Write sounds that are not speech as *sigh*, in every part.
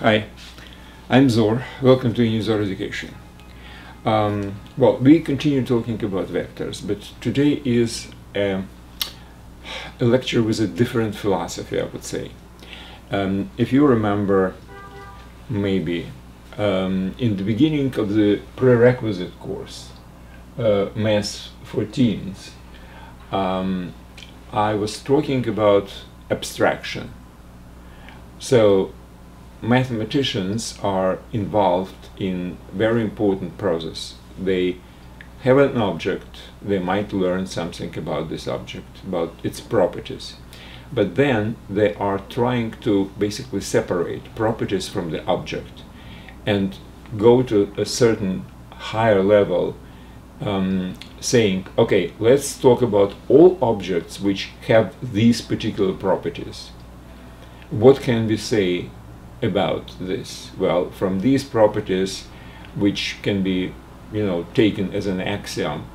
Hi, I'm Zor. Welcome to Unizor Education. Um, well, we continue talking about vectors, but today is a, a lecture with a different philosophy, I would say. Um, if you remember, maybe, um, in the beginning of the prerequisite course, uh, Math for Teens, um, I was talking about abstraction. So mathematicians are involved in very important process. They have an object, they might learn something about this object, about its properties. But then they are trying to basically separate properties from the object and go to a certain higher level um, saying, okay, let's talk about all objects which have these particular properties. What can we say about this? Well, from these properties, which can be, you know, taken as an axiom,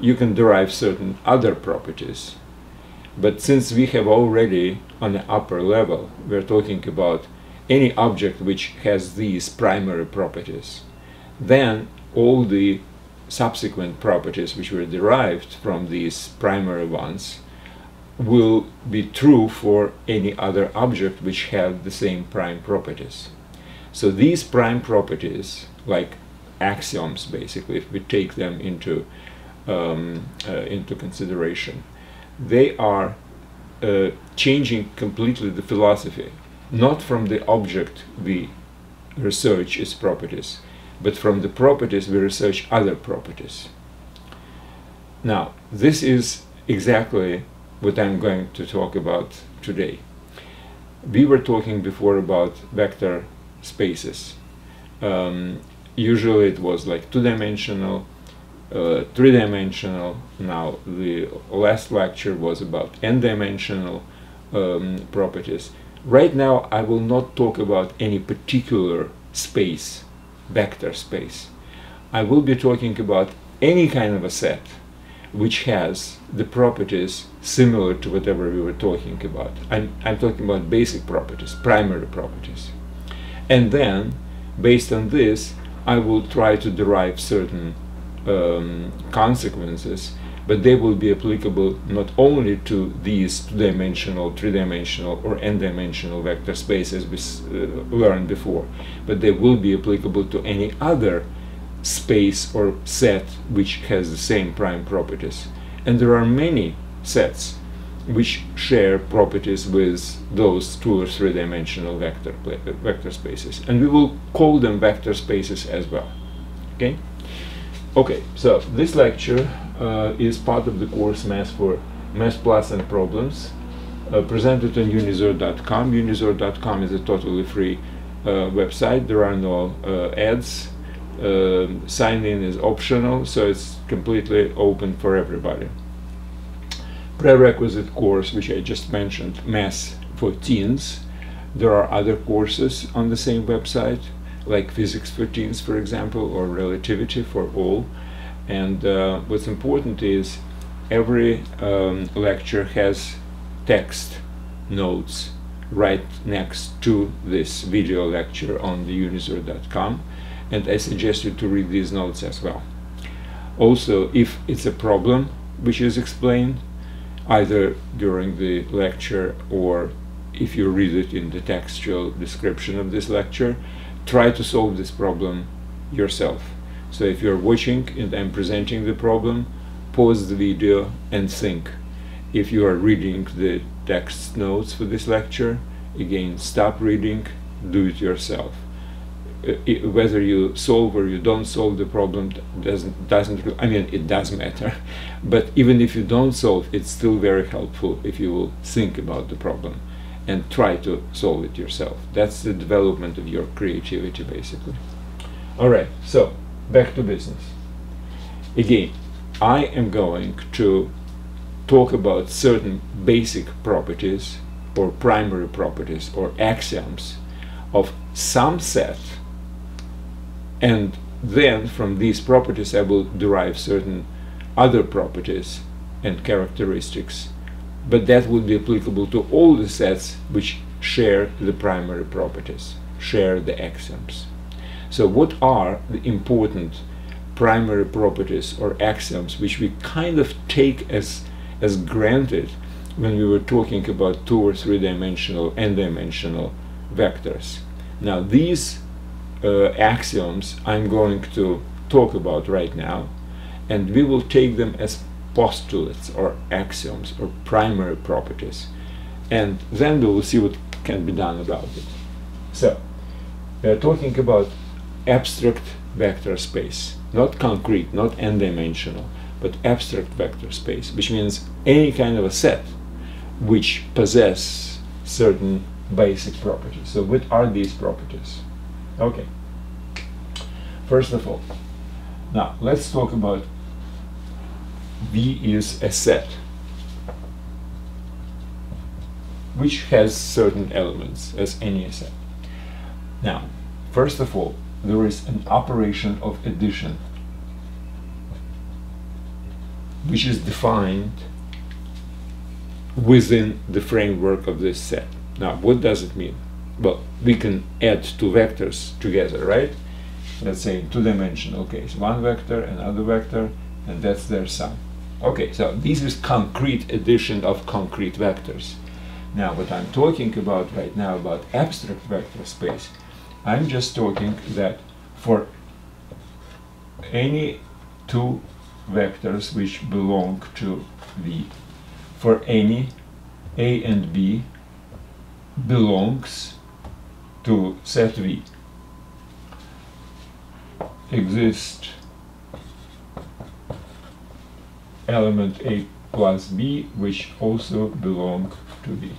you can derive certain other properties. But since we have already on the upper level, we're talking about any object which has these primary properties, then all the subsequent properties which were derived from these primary ones will be true for any other object which have the same prime properties. So these prime properties, like axioms basically, if we take them into, um, uh, into consideration, they are uh, changing completely the philosophy, not from the object we research its properties, but from the properties we research other properties. Now, this is exactly what I'm going to talk about today. We were talking before about vector spaces. Um, usually it was like two-dimensional, uh, three-dimensional. Now the last lecture was about n-dimensional um, properties. Right now I will not talk about any particular space, vector space. I will be talking about any kind of a set which has the properties similar to whatever we were talking about. I'm, I'm talking about basic properties, primary properties. And then, based on this, I will try to derive certain um, consequences, but they will be applicable not only to these two-dimensional, three-dimensional, or n-dimensional vector spaces we uh, learned before, but they will be applicable to any other space or set which has the same prime properties. And there are many sets which share properties with those two or three dimensional vector vector spaces. And we will call them vector spaces as well. Okay? Okay so this lecture uh, is part of the course math for math plus and problems uh, presented on unizor.com unizor.com is a totally free uh, website. There are no uh, ads um, sign in is optional so it's completely open for everybody. Prerequisite course which I just mentioned math for teens. There are other courses on the same website like physics for teens for example or relativity for all. And uh, what's important is every um, lecture has text notes right next to this video lecture on the unizor.com and I suggest you to read these notes as well. Also, if it's a problem which is explained, either during the lecture or if you read it in the textual description of this lecture, try to solve this problem yourself. So if you're watching and I'm presenting the problem, pause the video and think. If you are reading the text notes for this lecture, again, stop reading, do it yourself. Uh, whether you solve or you don't solve the problem doesn't doesn't I mean it does matter. *laughs* But even if you don't solve it's still very helpful if you will think about the problem and try to solve it yourself. That's the development of your creativity basically. All right so back to business. Again I am going to talk about certain basic properties or primary properties or axioms of some set and then from these properties I will derive certain other properties and characteristics but that would be applicable to all the sets which share the primary properties share the axioms. So what are the important primary properties or axioms which we kind of take as, as granted when we were talking about two or three dimensional n dimensional vectors. Now these uh, axioms I'm going to talk about right now and we will take them as postulates or axioms or primary properties and then we will see what can be done about it. So we are talking about abstract vector space, not concrete, not n-dimensional, but abstract vector space, which means any kind of a set which possess certain basic properties. So what are these properties? Okay. First of all, now let's talk about V is a set which has certain elements as any set. Now, first of all, there is an operation of addition which is defined within the framework of this set. Now, what does it mean? Well, we can add two vectors together, right? Let's say two-dimensional case, one vector, another vector, and that's their sum. Okay, so this is concrete addition of concrete vectors. Now, what I'm talking about right now about abstract vector space, I'm just talking that for any two vectors which belong to V, for any A and B belongs to set V, exist element A plus B which also belong to V.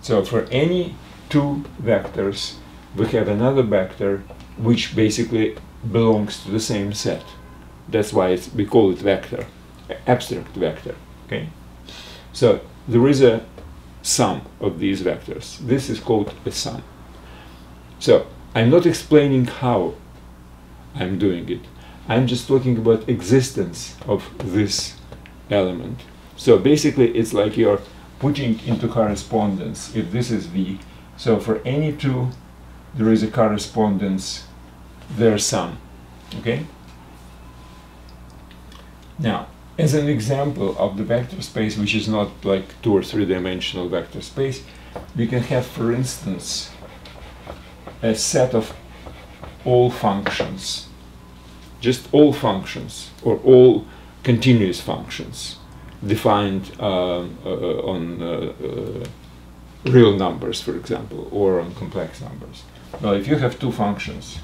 So for any two vectors we have another vector which basically belongs to the same set. That's why we call it vector, abstract vector. Okay, so there is a sum of these vectors. This is called a sum. So I'm not explaining how I'm doing it. I'm just talking about existence of this element. So basically it's like you're putting into correspondence if this is V. So for any two there is a correspondence their sum. Okay? Now, as an example of the vector space, which is not like two or three dimensional vector space, we can have, for instance, a set of all functions, just all functions, or all continuous functions defined uh, uh, on uh, uh, real numbers, for example, or on complex numbers. Well, if you have two functions,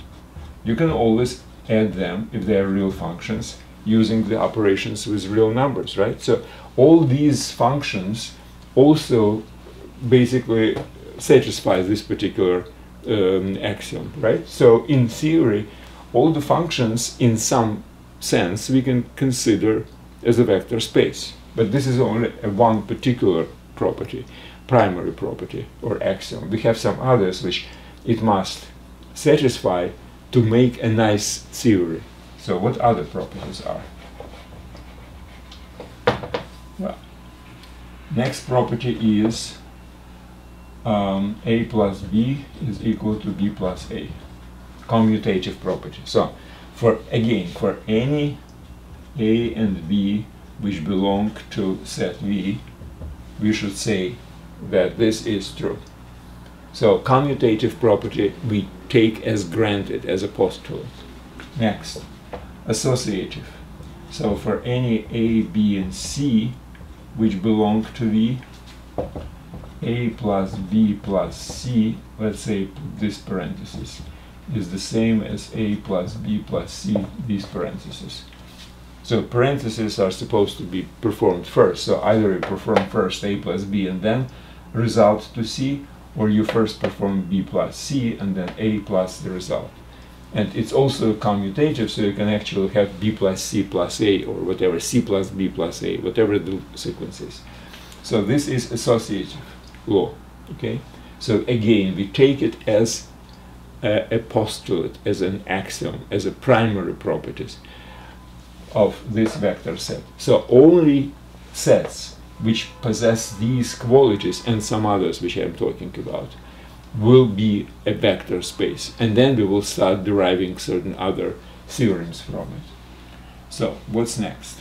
you can always add them, if they are real functions, using the operations with real numbers, right? So all these functions also basically satisfy this particular um, axiom, right? So in theory, all the functions in some sense we can consider as a vector space. But this is only one particular property, primary property or axiom. We have some others which it must satisfy to make a nice theory. So what other properties are? Well, next property is um, a plus b is equal to b plus a. Commutative property. So, for again, for any a and b which belong to set V, we should say that this is true. So commutative property we take as granted as a postulate. Next, associative. So for any A, B, and C which belong to V, A plus B plus C, let's say this parenthesis, is the same as A plus B plus C, these parentheses. So parentheses are supposed to be performed first. So either you perform first A plus B and then result to C, or you first perform B plus C and then A plus the result. And it's also commutative, so you can actually have B plus C plus A or whatever, C plus B plus A, whatever the sequence is. So this is associative law, okay? So again, we take it as a, a postulate, as an axiom, as a primary properties of this vector set. So only sets which possess these qualities and some others which I'm talking about will be a vector space. And then we will start deriving certain other theorems from it. So, what's next?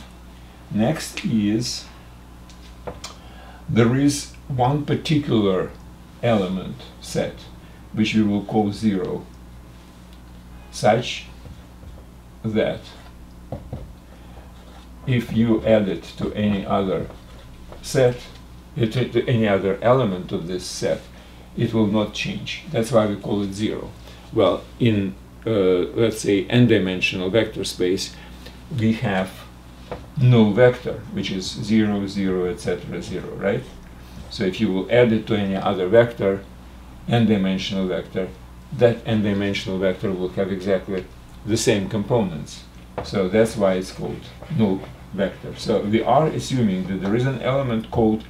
Next is there is one particular element set which we will call zero such that if you add it to any other set, to, any other element of this set, it will not change. That's why we call it zero. Well, in uh, let's say n-dimensional vector space, we have null vector, which is 0, 0, etc., 0, right? So if you will add it to any other vector, n-dimensional vector, that n-dimensional vector will have exactly the same components. So that's why it's called null vector. So we are assuming that there is an element called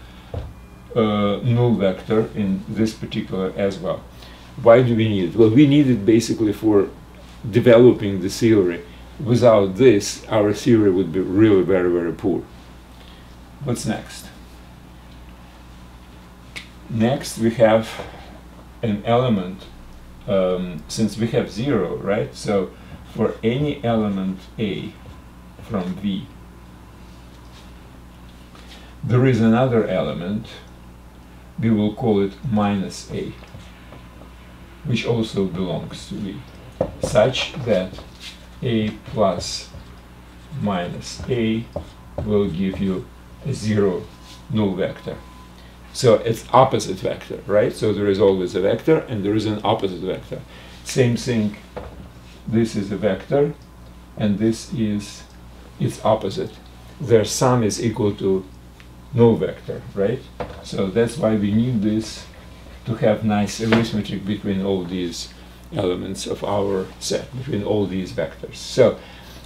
uh, null vector in this particular as well. Why do we need it? Well, we need it basically for developing the theory. Without this, our theory would be really very, very poor. What's next? Next, we have an element, um, since we have zero, right? So for any element A from V, there is another element, we will call it minus A, which also belongs to V, such that A plus minus A will give you a zero null vector. So it's opposite vector, right? So there is always a vector and there is an opposite vector. Same thing, this is a vector and this is its opposite. Their sum is equal to no vector, right? So that's why we need this to have nice arithmetic between all these elements of our set, between all these vectors. So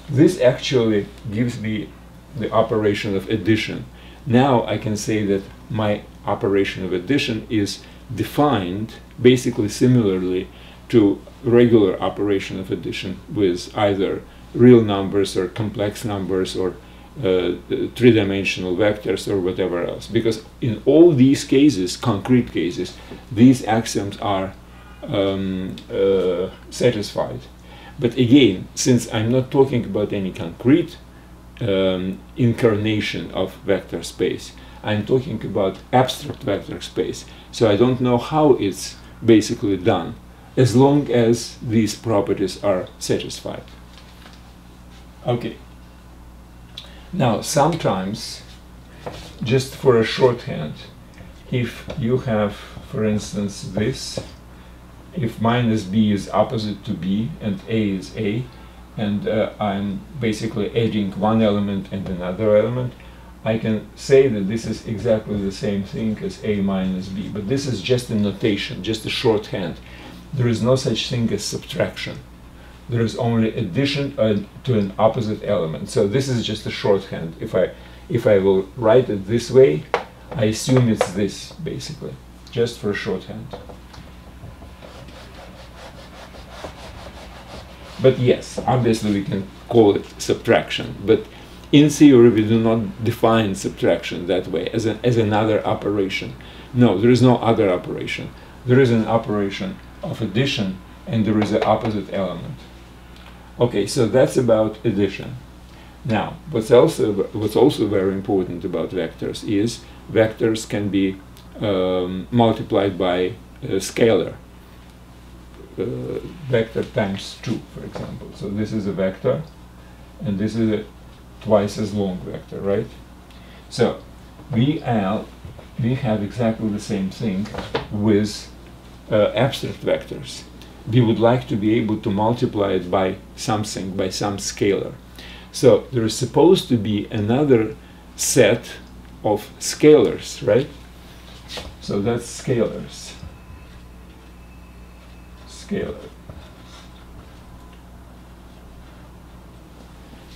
this actually gives me the operation of addition. Now I can say that my operation of addition is defined basically similarly to regular operation of addition with either real numbers or complex numbers or uh, three-dimensional vectors or whatever else. Because in all these cases, concrete cases, these axioms are um, uh, satisfied. But again, since I'm not talking about any concrete um, incarnation of vector space, I'm talking about abstract vector space. So I don't know how it's basically done, as long as these properties are satisfied. Okay. Now, sometimes, just for a shorthand, if you have, for instance, this, if minus b is opposite to b and a is a, and uh, I'm basically adding one element and another element, I can say that this is exactly the same thing as a minus b, but this is just a notation, just a shorthand. There is no such thing as subtraction there is only addition uh, to an opposite element. So this is just a shorthand. If I if I will write it this way, I assume it's this basically, just for shorthand. But yes, obviously we can call it subtraction, but in theory we do not define subtraction that way as, an, as another operation. No, there is no other operation. There is an operation of addition and there is an opposite element. Okay, so that's about addition. Now, what's also what's also very important about vectors is vectors can be um, multiplied by a scalar. Uh, vector times 2, for example. So this is a vector, and this is a twice as long vector, right? So we, have we have exactly the same thing with uh, abstract vectors we would like to be able to multiply it by something, by some scalar. So there is supposed to be another set of scalars, right? So that's scalars. Scalar.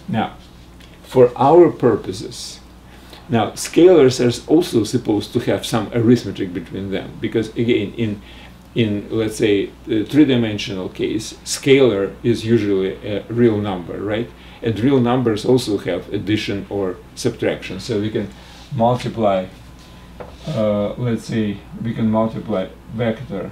Now, for our purposes, now scalars are also supposed to have some arithmetic between them because again in in, let's say, the three-dimensional case, scalar is usually a real number, right? And real numbers also have addition or subtraction. So we can multiply, uh, let's say, we can multiply vector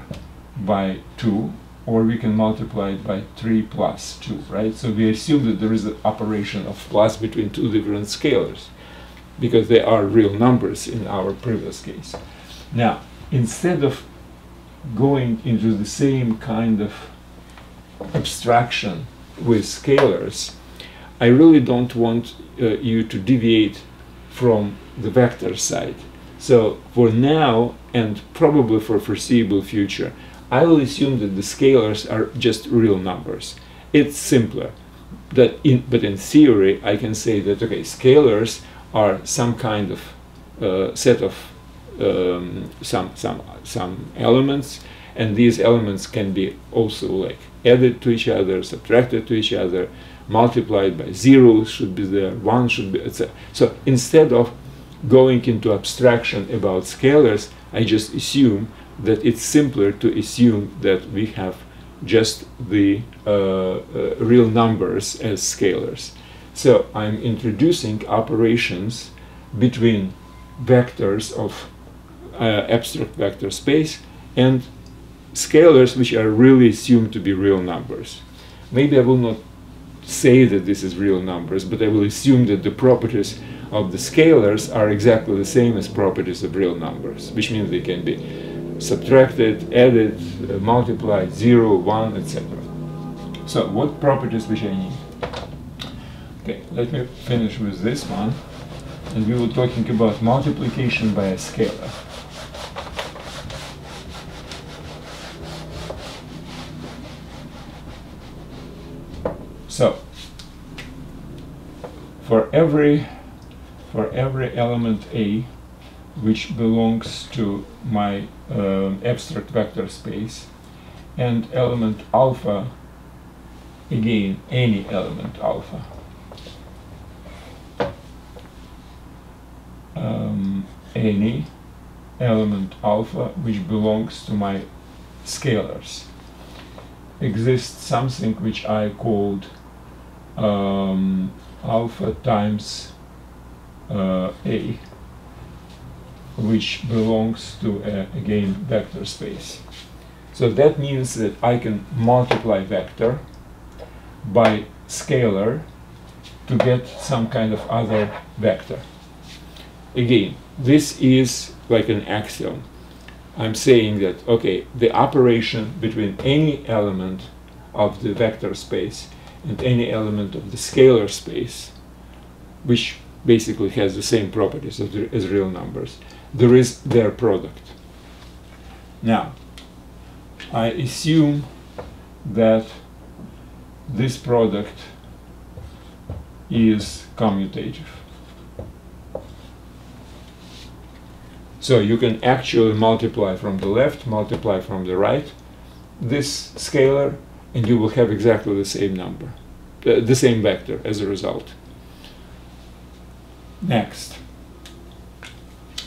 by 2 or we can multiply it by 3 plus 2, right? So we assume that there is an operation of plus between two different scalars because they are real numbers in our previous case. Now, instead of going into the same kind of abstraction with scalars, I really don't want uh, you to deviate from the vector side. So for now and probably for foreseeable future, I will assume that the scalars are just real numbers. It's simpler. That in, but in theory, I can say that okay, scalars are some kind of uh, set of um, some some some elements, and these elements can be also like added to each other, subtracted to each other, multiplied by zero should be there, one should be etc. So instead of going into abstraction about scalars, I just assume that it's simpler to assume that we have just the uh, uh, real numbers as scalars. So I'm introducing operations between vectors of abstract vector space and scalars which are really assumed to be real numbers. Maybe I will not say that this is real numbers, but I will assume that the properties of the scalars are exactly the same as properties of real numbers, which means they can be subtracted, added, uh, multiplied, 0, 1, etc. So what properties which I need? Okay, let me finish with this one. And we were talking about multiplication by a scalar. So, for every for every element A which belongs to my uh, abstract vector space and element alpha again any element alpha. Um, any element alpha which belongs to my scalars. Exists something which I called um, alpha times uh, A which belongs to a, again vector space. So that means that I can multiply vector by scalar to get some kind of other vector. Again, this is like an axiom. I'm saying that, okay, the operation between any element of the vector space and any element of the scalar space, which basically has the same properties as, as real numbers, there is their product. Now, I assume that this product is commutative. So you can actually multiply from the left, multiply from the right, this scalar, and you will have exactly the same number, uh, the same vector as a result. Next.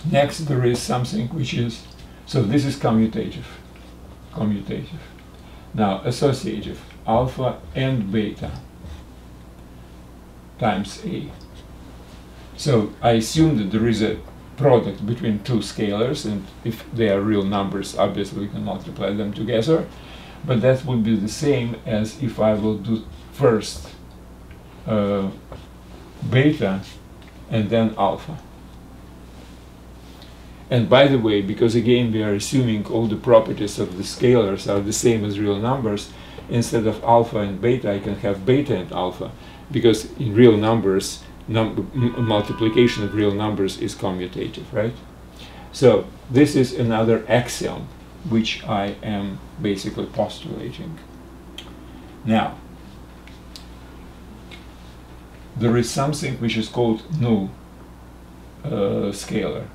Next, there is something which is, so this is commutative, commutative. Now, associative, alpha and beta times A. So I assume that there is a product between two scalars, and if they are real numbers, obviously we can multiply them together. But that would be the same as if I will do first uh, beta and then alpha. And by the way, because again we are assuming all the properties of the scalars are the same as real numbers, instead of alpha and beta I can have beta and alpha, because in real numbers, num multiplication of real numbers is commutative, right? So this is another axiom which I am basically postulating. Now, there is something which is called null uh, scalar.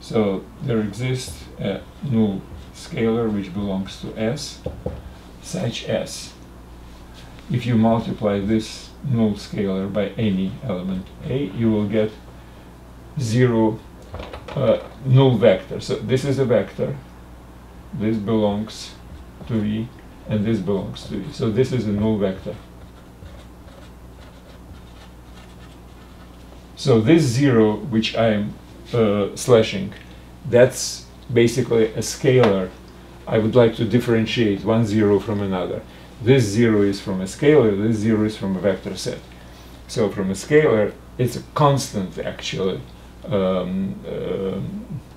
So there exists a null scalar which belongs to S, such as if you multiply this null scalar by any element A, you will get zero uh, null vector. So this is a vector, this belongs to V, and this belongs to V. So this is a null vector. So this zero, which I'm uh, slashing, that's basically a scalar I would like to differentiate one zero from another. This zero is from a scalar, this zero is from a vector set. So from a scalar, it's a constant actually, um, uh,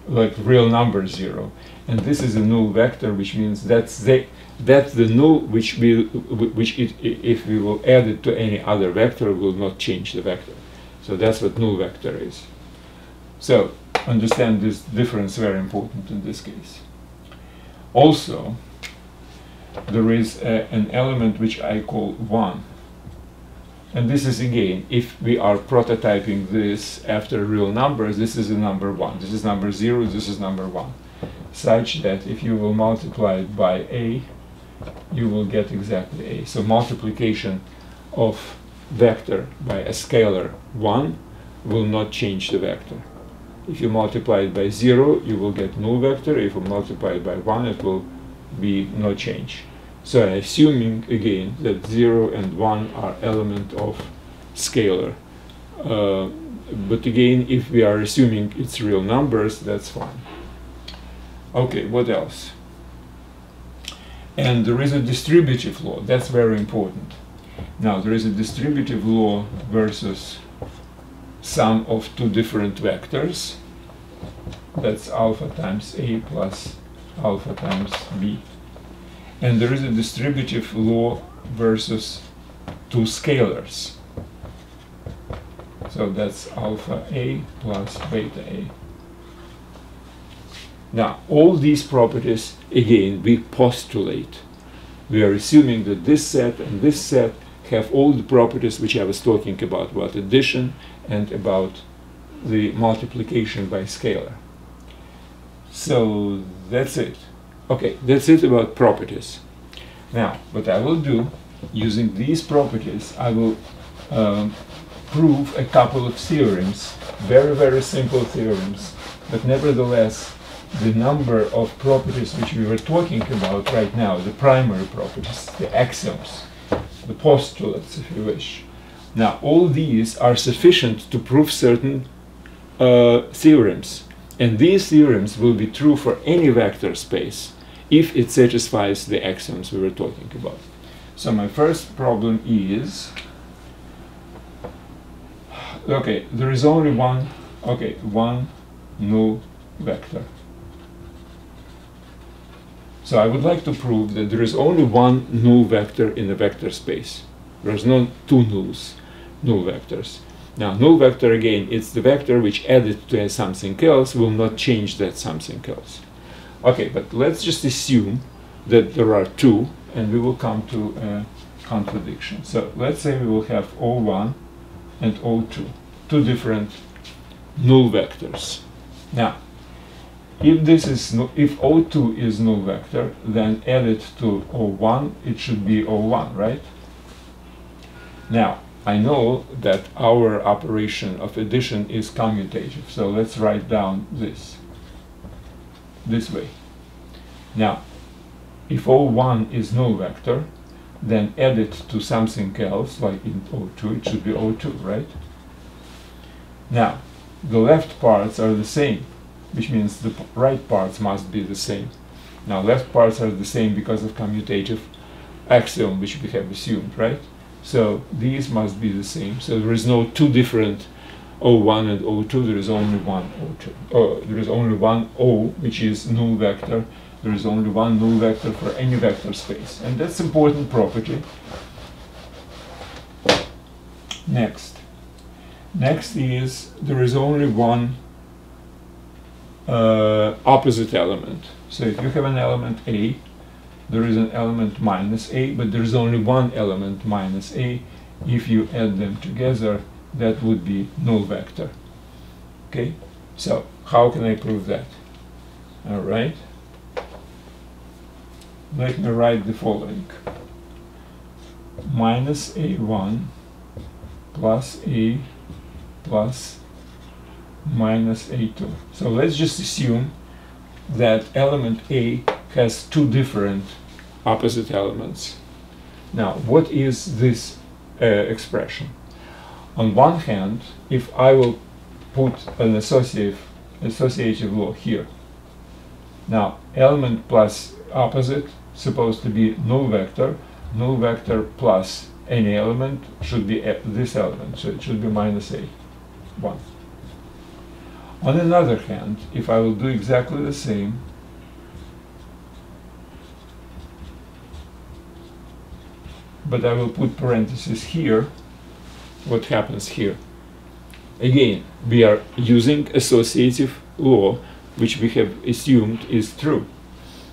like real number zero. And this is a null vector, which means that's the that's the null which will which it, if we will add it to any other vector will not change the vector. So that's what null vector is. So understand this difference very important in this case. Also, there is a, an element which I call 1. And this is again, if we are prototyping this after real numbers, this is a number 1. This is number 0, this is number 1. Such that if you will multiply it by a, you will get exactly a. So multiplication of vector by a scalar 1 will not change the vector. If you multiply it by 0, you will get null vector. If you multiply it by 1, it will be no change. So assuming again that 0 and 1 are element of scalar. Uh, but again, if we are assuming it's real numbers, that's fine. Okay, what else? And there is a distributive law, that's very important. Now, there is a distributive law versus sum of two different vectors. That's alpha times A plus alpha times B. And there is a distributive law versus two scalars. So that's alpha A plus beta A. Now, all these properties, again, we postulate. We are assuming that this set and this set have all the properties which I was talking about, about addition and about the multiplication by scalar. So that's it. Okay, that's it about properties. Now, what I will do, using these properties, I will um, prove a couple of theorems, very, very simple theorems, but nevertheless, the number of properties which we were talking about right now, the primary properties, the axioms, the postulates, if you wish. Now, all these are sufficient to prove certain uh, theorems. And these theorems will be true for any vector space if it satisfies the axioms we were talking about. So my first problem is, okay, there is only one, okay, one null vector. So I would like to prove that there is only one null vector in the vector space. There's no two nulls, null vectors. Now, null vector again, it's the vector which added to something else will not change that something else. Okay, but let's just assume that there are two, and we will come to a contradiction. So let's say we will have O1 and O2, two different null vectors. Now, if this is no, if O2 is null vector, then add it to O1, it should be O1, right? Now, I know that our operation of addition is commutative, so let's write down this, this way. Now, if O1 is null vector, then add it to something else, like in O2, it should be O2, right? Now, the left parts are the same, which means the right parts must be the same. Now left parts are the same because of commutative axiom which we have assumed, right? So these must be the same. So there is no two different O1 and O2, there is only one O2. Oh, uh, there is only one O, which is null vector. There is only one null vector for any vector space. And that's important property. Next. Next is there is only one uh, opposite element. So if you have an element A, there is an element minus A, but there is only one element minus A. If you add them together, that would be null vector. Okay, so how can I prove that? All right. Let me write the following. Minus A1 plus A plus minus A2. So let's just assume that element A has two different opposite elements. Now, what is this uh, expression? On one hand, if I will put an associative, associative law here, Now, element plus opposite supposed to be null vector. Null vector plus any element should be this element, so it should be minus a, 1. On another hand, if I will do exactly the same, but I will put parentheses here, what happens here? Again, we are using associative law, which we have assumed is true.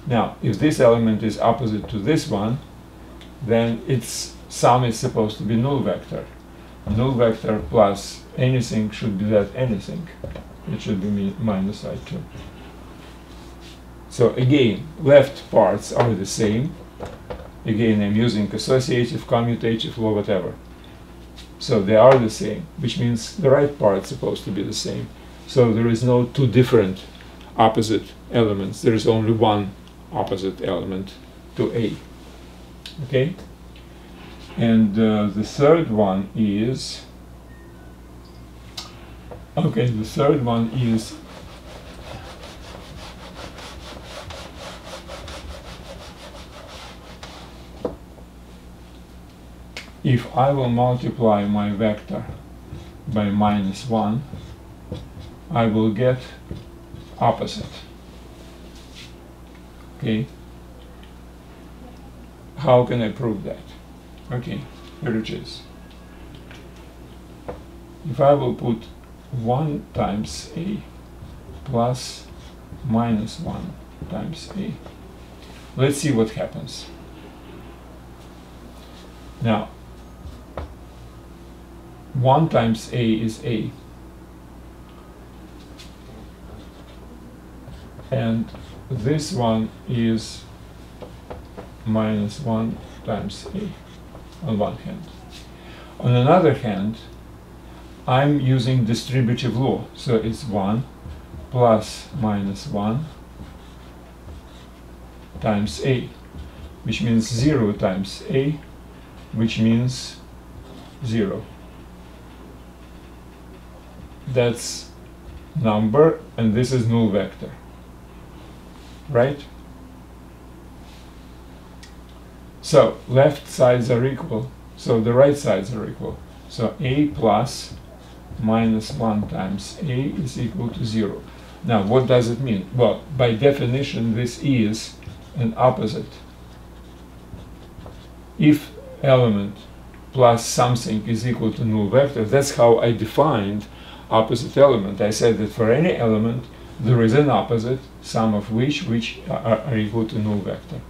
Now, if this element is opposite to this one, then its sum is supposed to be null vector. Null vector plus anything should be that anything. It should be minus i2. So again, left parts are the same. Again, I'm using associative, commutative law, whatever. So they are the same, which means the right part is supposed to be the same. So there is no two different opposite elements. There is only one opposite element to A. Okay? And uh, the third one is, okay, the third one is if I will multiply my vector by minus 1, I will get opposite. Okay? How can I prove that? Okay, here it is. If I will put 1 times a plus minus 1 times a, let's see what happens. Now, 1 times a is a. And this one is minus 1 times a on one hand. On another hand, I'm using distributive law, so it's 1 plus minus 1 times a, which means 0 times a, which means 0 that's number and this is null vector right? So left sides are equal so the right sides are equal. So a plus minus 1 times a is equal to 0 now what does it mean? Well by definition this is an opposite. If element plus something is equal to null vector that's how I defined opposite element. I said that for any element there is an opposite, sum of which which are, are equal to null vector.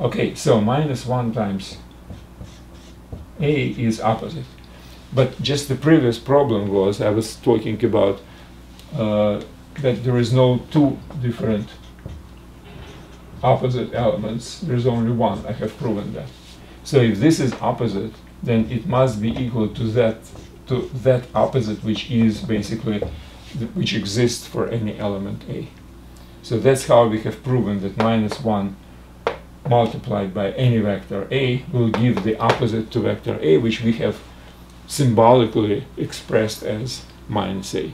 Okay, so minus 1 times a is opposite. But just the previous problem was I was talking about uh, that there is no two different opposite elements. There's only one. I have proven that. So if this is opposite, then it must be equal to that to that opposite which is basically which exists for any element a. So that's how we have proven that minus 1 multiplied by any vector a will give the opposite to vector a which we have symbolically expressed as minus a.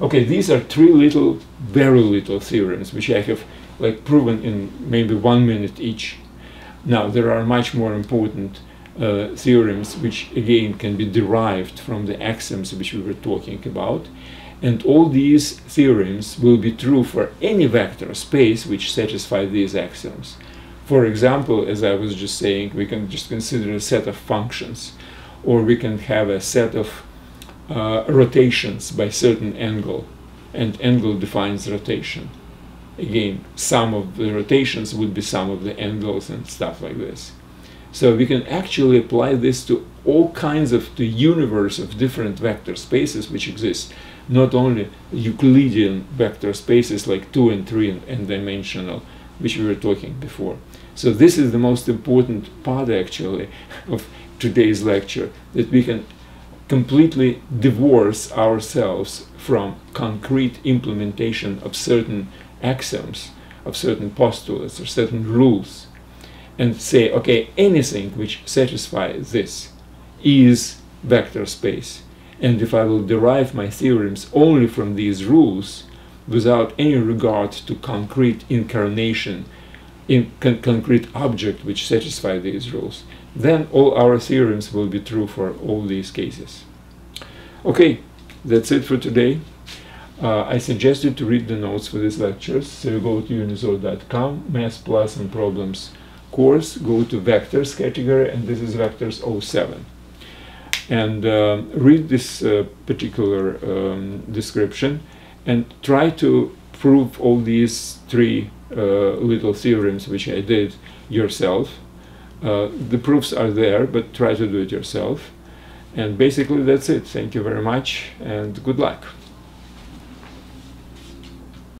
Okay, these are three little, very little theorems which I have like proven in maybe one minute each. Now there are much more important uh, theorems which again can be derived from the axioms which we were talking about and all these theorems will be true for any vector space which satisfy these axioms. For example, as I was just saying, we can just consider a set of functions or we can have a set of uh, rotations by certain angle and angle defines rotation. Again, some of the rotations would be some of the angles and stuff like this. So we can actually apply this to all kinds of the universe of different vector spaces which exist, not only Euclidean vector spaces like two and three and, and dimensional, which we were talking before. So this is the most important part actually *laughs* of today's lecture, that we can completely divorce ourselves from concrete implementation of certain axioms, of certain postulates or certain rules and say, okay, anything which satisfies this is vector space. And if I will derive my theorems only from these rules, without any regard to concrete incarnation, in con concrete object which satisfy these rules, then all our theorems will be true for all these cases. Okay, that's it for today. Uh, I suggest you to read the notes for these lectures. So you go to unizor.com, Math Plus and Problems course, go to Vectors category, and this is Vectors 07. And uh, read this uh, particular um, description and try to prove all these three uh, little theorems which I did yourself. Uh, the proofs are there, but try to do it yourself. And basically that's it. Thank you very much and good luck.